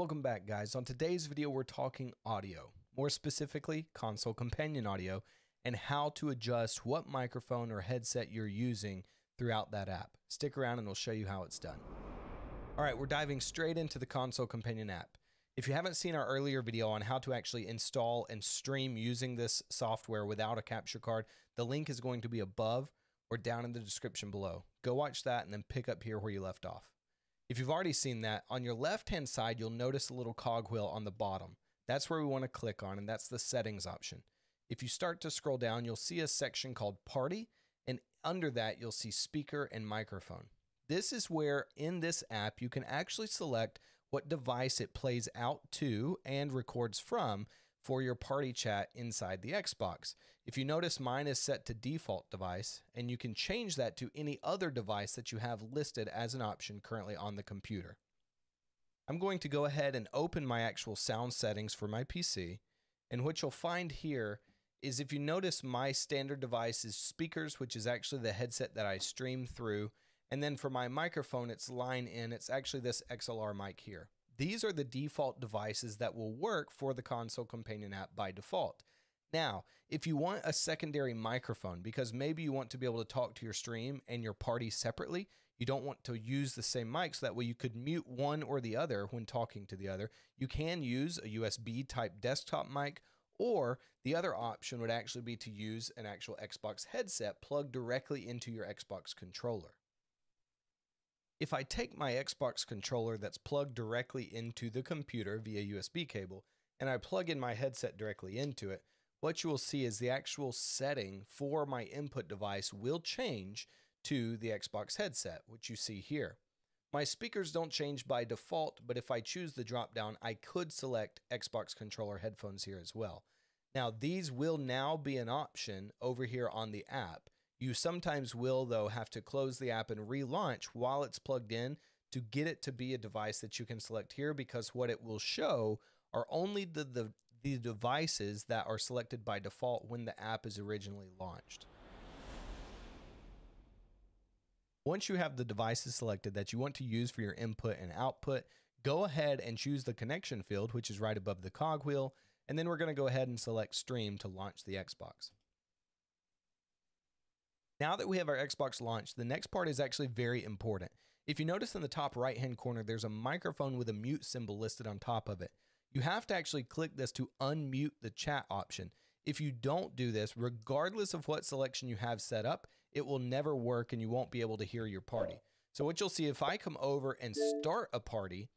Welcome back guys. On today's video we're talking audio, more specifically console companion audio and how to adjust what microphone or headset you're using throughout that app. Stick around and we'll show you how it's done. All right, we're diving straight into the console companion app. If you haven't seen our earlier video on how to actually install and stream using this software without a capture card, the link is going to be above or down in the description below. Go watch that and then pick up here where you left off. If you've already seen that, on your left-hand side, you'll notice a little cogwheel on the bottom. That's where we want to click on, and that's the settings option. If you start to scroll down, you'll see a section called Party, and under that, you'll see Speaker and Microphone. This is where in this app, you can actually select what device it plays out to and records from for your party chat inside the Xbox. If you notice, mine is set to default device, and you can change that to any other device that you have listed as an option currently on the computer. I'm going to go ahead and open my actual sound settings for my PC, and what you'll find here is if you notice my standard device is speakers, which is actually the headset that I stream through, and then for my microphone, it's line in, it's actually this XLR mic here. These are the default devices that will work for the console companion app by default. Now, if you want a secondary microphone, because maybe you want to be able to talk to your stream and your party separately, you don't want to use the same mic, so that way you could mute one or the other when talking to the other. You can use a USB type desktop mic, or the other option would actually be to use an actual Xbox headset plugged directly into your Xbox controller. If I take my Xbox controller that's plugged directly into the computer via USB cable and I plug in my headset directly into it, what you will see is the actual setting for my input device will change to the Xbox headset, which you see here. My speakers don't change by default, but if I choose the drop down, I could select Xbox controller headphones here as well. Now, these will now be an option over here on the app. You sometimes will, though, have to close the app and relaunch while it's plugged in to get it to be a device that you can select here because what it will show are only the, the, the devices that are selected by default when the app is originally launched. Once you have the devices selected that you want to use for your input and output, go ahead and choose the connection field, which is right above the cogwheel, and then we're going to go ahead and select stream to launch the Xbox. Now that we have our Xbox launched, the next part is actually very important. If you notice in the top right hand corner, there's a microphone with a mute symbol listed on top of it. You have to actually click this to unmute the chat option. If you don't do this, regardless of what selection you have set up, it will never work and you won't be able to hear your party. So what you'll see if I come over and start a party,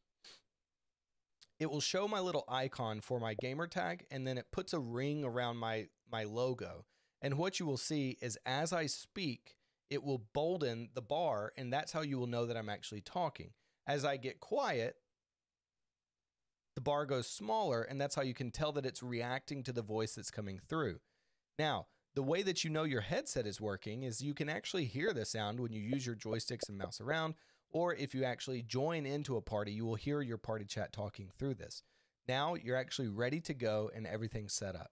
it will show my little icon for my gamer tag and then it puts a ring around my my logo. And what you will see is as I speak, it will bolden the bar, and that's how you will know that I'm actually talking. As I get quiet, the bar goes smaller, and that's how you can tell that it's reacting to the voice that's coming through. Now, the way that you know your headset is working is you can actually hear the sound when you use your joysticks and mouse around, or if you actually join into a party, you will hear your party chat talking through this. Now you're actually ready to go and everything's set up.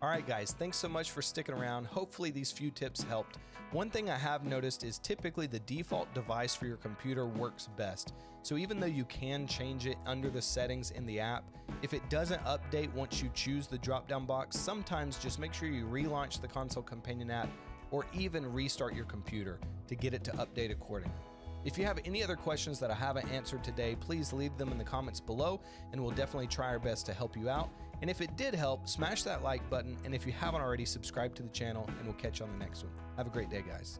All right, guys, thanks so much for sticking around. Hopefully, these few tips helped. One thing I have noticed is typically the default device for your computer works best. So, even though you can change it under the settings in the app, if it doesn't update once you choose the drop down box, sometimes just make sure you relaunch the Console Companion app or even restart your computer to get it to update accordingly. If you have any other questions that I haven't answered today, please leave them in the comments below and we'll definitely try our best to help you out. And if it did help, smash that like button. And if you haven't already, subscribe to the channel and we'll catch you on the next one. Have a great day, guys.